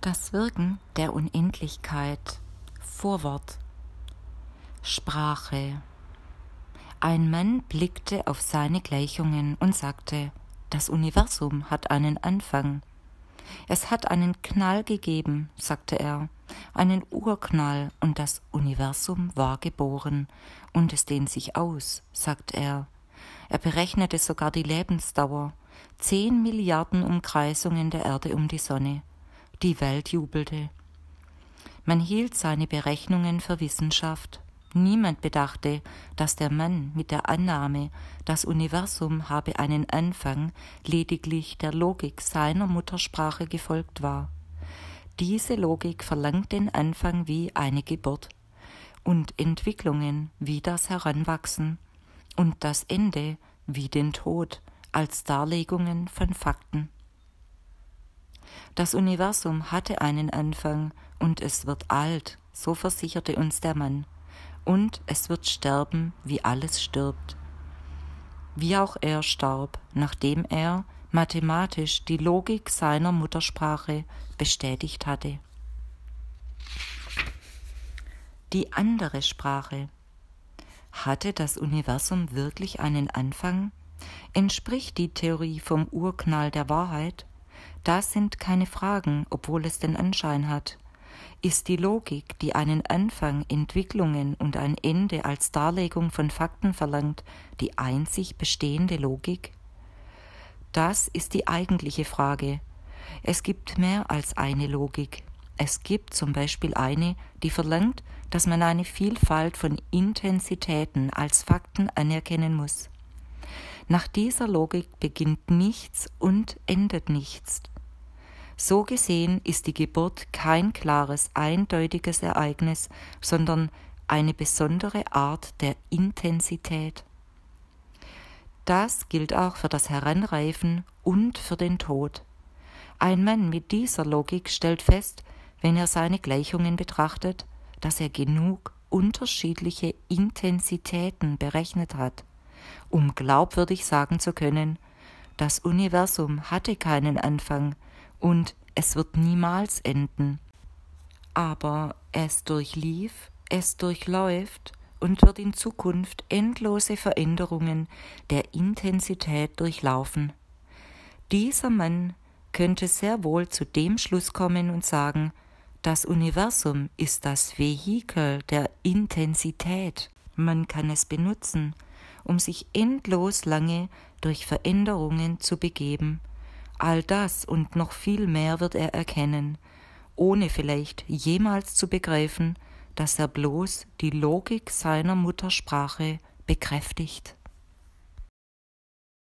Das Wirken der Unendlichkeit. Vorwort. Sprache. Ein Mann blickte auf seine Gleichungen und sagte, das Universum hat einen Anfang. Es hat einen Knall gegeben, sagte er, einen Urknall, und das Universum war geboren, und es dehnt sich aus, sagt er. Er berechnete sogar die Lebensdauer, zehn Milliarden Umkreisungen der Erde um die Sonne. Die Welt jubelte. Man hielt seine Berechnungen für Wissenschaft. Niemand bedachte, dass der Mann mit der Annahme, das Universum habe einen Anfang, lediglich der Logik seiner Muttersprache gefolgt war. Diese Logik verlangt den Anfang wie eine Geburt und Entwicklungen wie das Heranwachsen und das Ende wie den Tod als Darlegungen von Fakten. Das Universum hatte einen Anfang und es wird alt, so versicherte uns der Mann, und es wird sterben, wie alles stirbt. Wie auch er starb, nachdem er mathematisch die Logik seiner Muttersprache bestätigt hatte. Die andere Sprache. Hatte das Universum wirklich einen Anfang? Entspricht die Theorie vom Urknall der Wahrheit? Das sind keine Fragen, obwohl es den Anschein hat. Ist die Logik, die einen Anfang, Entwicklungen und ein Ende als Darlegung von Fakten verlangt, die einzig bestehende Logik? Das ist die eigentliche Frage. Es gibt mehr als eine Logik. Es gibt zum Beispiel eine, die verlangt, dass man eine Vielfalt von Intensitäten als Fakten anerkennen muss. Nach dieser Logik beginnt nichts und endet nichts. So gesehen ist die Geburt kein klares, eindeutiges Ereignis, sondern eine besondere Art der Intensität. Das gilt auch für das Heranreifen und für den Tod. Ein Mann mit dieser Logik stellt fest, wenn er seine Gleichungen betrachtet, dass er genug unterschiedliche Intensitäten berechnet hat um glaubwürdig sagen zu können, das Universum hatte keinen Anfang und es wird niemals enden. Aber es durchlief, es durchläuft und wird in Zukunft endlose Veränderungen der Intensität durchlaufen. Dieser Mann könnte sehr wohl zu dem Schluss kommen und sagen, das Universum ist das Vehikel der Intensität. Man kann es benutzen, um sich endlos lange durch Veränderungen zu begeben. All das und noch viel mehr wird er erkennen, ohne vielleicht jemals zu begreifen, dass er bloß die Logik seiner Muttersprache bekräftigt.